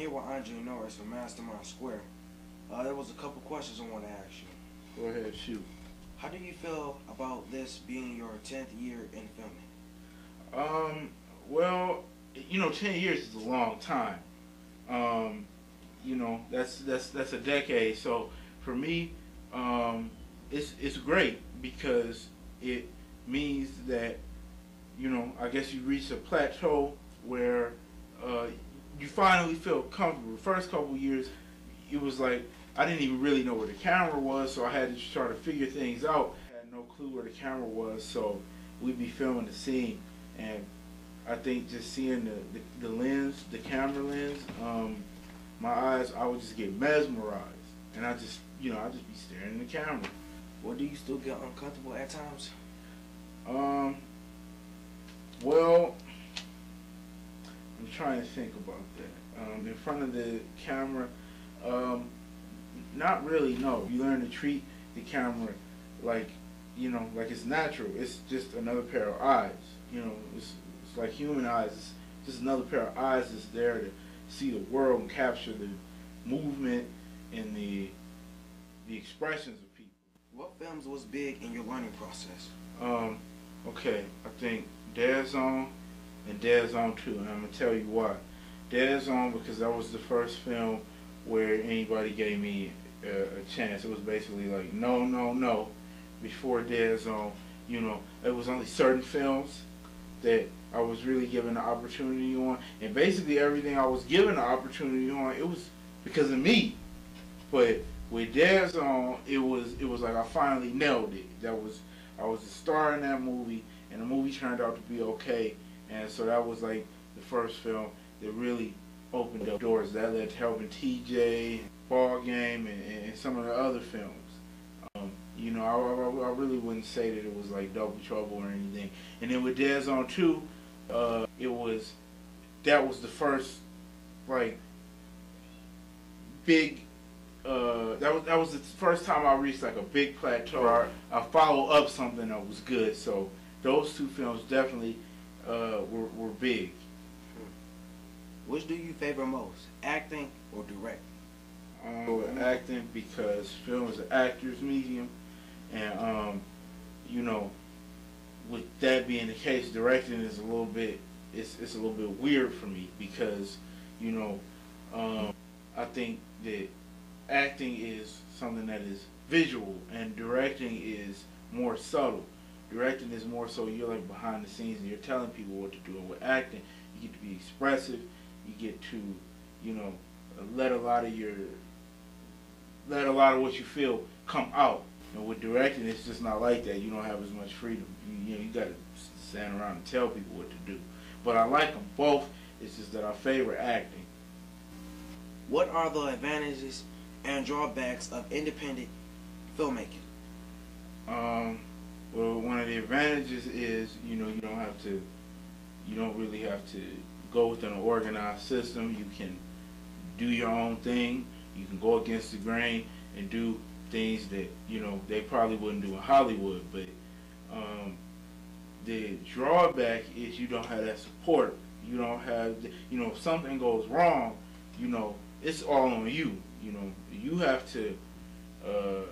here with Andre Norris from Mastermind Square. Uh, there was a couple questions I want to ask you. Go ahead, shoot. How do you feel about this being your 10th year in filming? Um, well, you know, ten years is a long time. Um, you know, that's that's that's a decade. So for me, um, it's it's great because it means that you know, I guess you reach a plateau where uh, you finally feel comfortable. The first couple years, it was like I didn't even really know where the camera was, so I had to try to figure things out. I had no clue where the camera was, so we'd be filming the scene, and I think just seeing the, the, the lens, the camera lens, um, my eyes, I would just get mesmerized, and I just, you know, I just be staring in the camera. Well, do you still get uncomfortable at times? Um, well, I'm trying to think about that. Um, in front of the camera, um, not really. No, you learn to treat the camera like, you know, like it's natural. It's just another pair of eyes. You know, it's, it's like human eyes. It's just another pair of eyes that's there to see the world and capture the movement and the the expressions of people. What films was big in your learning process? Um, okay, I think Dead Zone and Dead Zone 2, and I'm gonna tell you why. Dead Zone because that was the first film where anybody gave me a, a chance. It was basically like no, no, no. Before Dead Zone, you know, it was only certain films that I was really given the opportunity on, and basically everything I was given the opportunity on, it was because of me. But with Dead Zone, it was it was like I finally nailed it. That was I was a star in that movie, and the movie turned out to be okay. And so that was like the first film that really opened up doors. That led to helping TJ, Ball Game, and, and some of the other films. Um, you know, I, I, I, really wouldn't say that it was like Double Trouble or anything. And then with Dead Zone 2, uh, it was, that was the first, like, big uh, that was that was the first time I reached like a big plateau. I, I follow up something that was good. So those two films definitely uh, were were big. Which do you favor most, acting or directing? Um, acting because film is an actor's medium, and um, you know, with that being the case, directing is a little bit it's it's a little bit weird for me because you know, um, I think that acting is something that is visual and directing is more subtle. Directing is more so you're like behind the scenes and you're telling people what to do. And with acting, you get to be expressive. You get to, you know, let a lot of your, let a lot of what you feel come out. And with directing, it's just not like that. You don't have as much freedom. You, you know, you got to stand around and tell people what to do. But I like them both. It's just that I favor acting. What are the advantages and drawbacks of independent filmmaking? Um, well, one of the advantages is, you know, you don't have to, you don't really have to go within an organized system. You can do your own thing. You can go against the grain and do things that, you know, they probably wouldn't do in Hollywood. But um, the drawback is you don't have that support. You don't have, you know, if something goes wrong, you know, it's all on you. You know, you have to uh,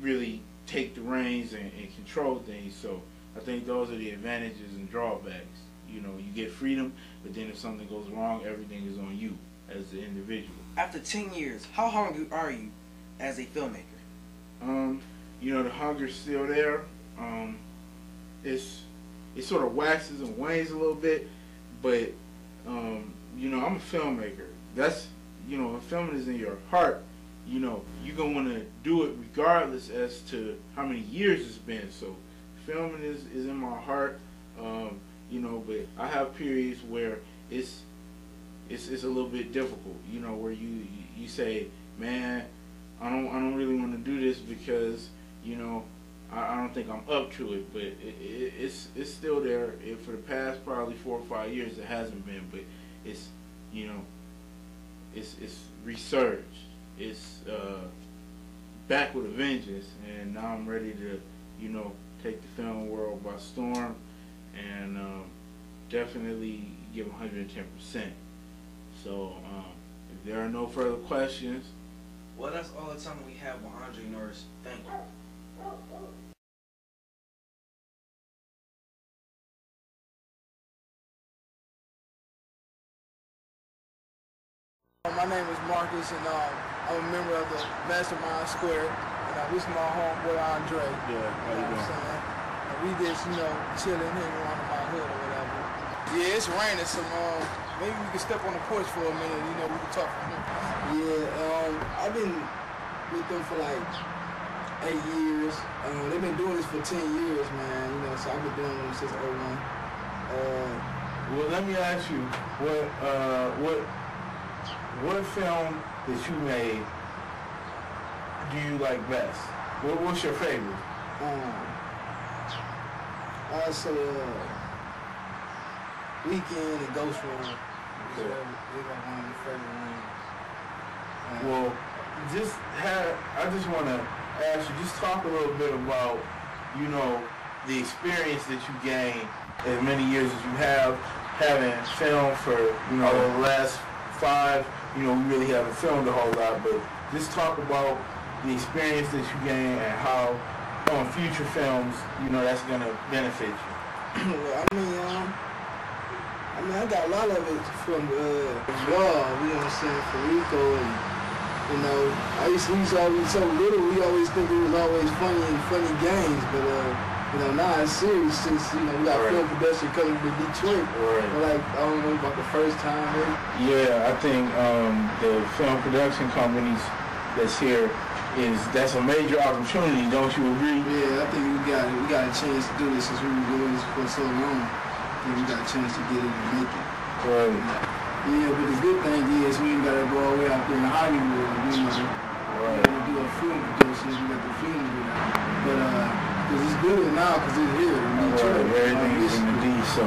really take the reins and, and, control things. So I think those are the advantages and drawbacks. You know, you get freedom, but then if something goes wrong, everything is on you as the individual. After 10 years, how hungry are you as a filmmaker? Um, you know, the hunger's still there. Um, it's it sort of waxes and wanes a little bit, but um, you know, I'm a filmmaker. That's you know, if filming is in your heart, you know, you're gonna want to do it regardless as to how many years it's been. So, filming is is in my heart, um, you know. But I have periods where it's it's it's a little bit difficult, you know, where you you say, man, I don't I don't really want to do this because you know I, I don't think I'm up to it. But it, it, it's it's still there. It, for the past probably four or five years, it hasn't been, but it's you know it's it's resurged. It's uh, back with a vengeance, and now I'm ready to, you know, take the film world by storm, and um, definitely give 110 percent. So um, if there are no further questions, Well, that's all the time we have with Andre Norris. Thank you. My name is Marcus, and uh, I'm a member of the Mastermind Square. And uh, this is my homeboy Andre. yeah, You how know you what I'm doing? saying? And we just, you know, chilling, hanging around in my hood or whatever. Yeah, it's raining, so um, maybe we can step on the porch for a minute. You know, we can talk. Yeah, um, I've been with them for like eight years. Um, they've been doing this for ten years, man. You know, so I've been doing it since 01. Uh, Well, let me ask you, what uh, what what film that you made do you like best? What, what's your favorite? Um, I say uh, Weekend and Ghost Road. Okay. They're like one of my favorite ones. Uh, Well, just have I just want to ask you, just talk a little bit about, you know, the experience that you gained as many years as you have, having filmed for, you know, the last five, you know, we really haven't filmed a whole lot, but just talk about the experience that you gained and how on future films, you know, that's to benefit you. I mean, um, I mean, I got a lot of it from uh, y'all. You know what I'm saying? From Rico and you know, I used to, we used to always so little. We always think it was always funny and funny games, but uh, you know, now it's serious since you know we got Right. film production coming to Detroit. Right. But like I don't know about the first time. Maybe. Yeah, I think um, the film production companies that's here is that's a major opportunity. Don't you agree? Yeah, I think we got we got a chance to do this since we've been doing this for so long. I think we got a chance to get it and make it. Right. Yeah, but the good thing is we ain't gotta go all the way out there in Hollywood. You know, Right. we do a film production. We got the film to do that. But uh, cause it's good now because it's here in Right. Detroit. Everything is in the D, so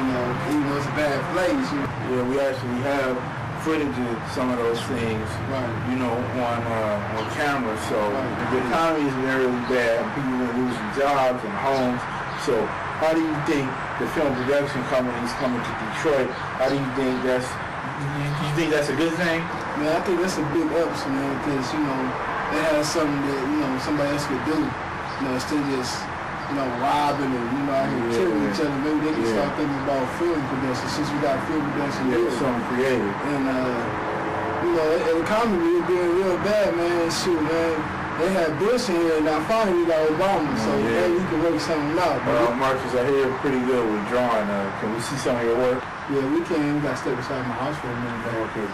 You know, even though it's a bad place. You know, yeah, we actually have footage of some of those things, right. you know, on uh, on camera. So Right. the economy is very bad. People are losing jobs and homes. So how do you think the film production companies coming to Detroit? How do you think that's you, you think that's a good thing? Man, I think that's a big ups, man, because, you know, they have something that, you know, somebody else could do. You know, instead of just, you know, robbing and, you know, out here Yeah. killing each other, maybe they can Yeah. start thinking about film production since we got film production Yeah, here. something creative. And, uh, you know, the economy is being real bad, man. Shoot, man. They had Bush in here, and now finally we got Obama, so Yeah. maybe we can work something out. But Uh, Marcus, I hear you're pretty good with drawing. Uh, can we see some of your work? yeah, we can. We got to step aside my house for a minute. though. Okay.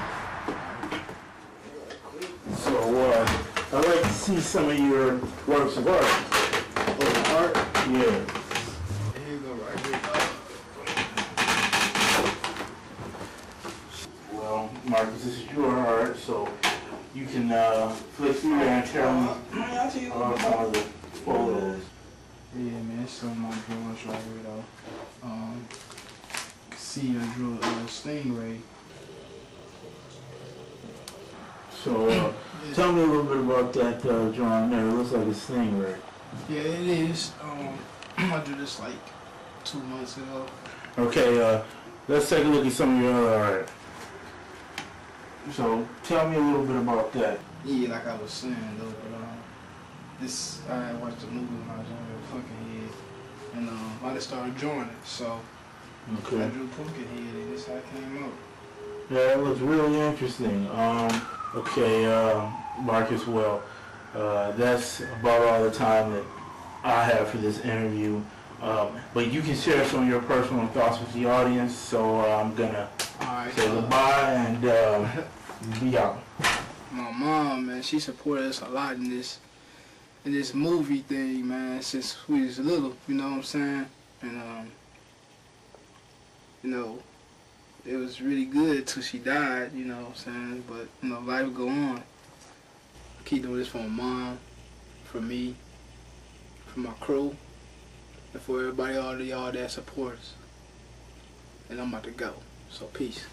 So, uh, I'd like to see some of your works of art. Yeah. Here you go, right here. Well, Marcus, this is your art, so you can uh, flip through there and tell me Man, I'll tell you a little uh, some of the photos. Yeah, man, it's some of my drawings right here, though. Um, you can see I drew a stingray. So, uh, tell me a little bit about that uh, drawing there. It looks like a stingray. Yeah, it is. I drew this like two months ago. Okay, uh, let's take a look at some of your other art. So, tell me a little bit about that. Yeah, like I was saying though, but um, this I watched a movie when I was younger, Pumpkinhead, and um, I just started drawing it. So I Okay. drew Pumpkinhead, and this how it came out. Yeah, it looks really interesting. Um, okay, uh, Marcus, well, uh, that's about all the time that I have for this interview. Um, but you can share some of your personal thoughts with the audience, so uh, I'm gonna right. say goodbye and uh, be out. my mom, man, she supported us a lot in this in this movie thing, man, since we was little, you know what I'm saying? And um you know, it was really good till she died, you know what I'm saying? But, you know, life go on. Keep doing this for my mom, for me, for my crew, and for everybody all of y'all that supports. And I'm about to go. So peace.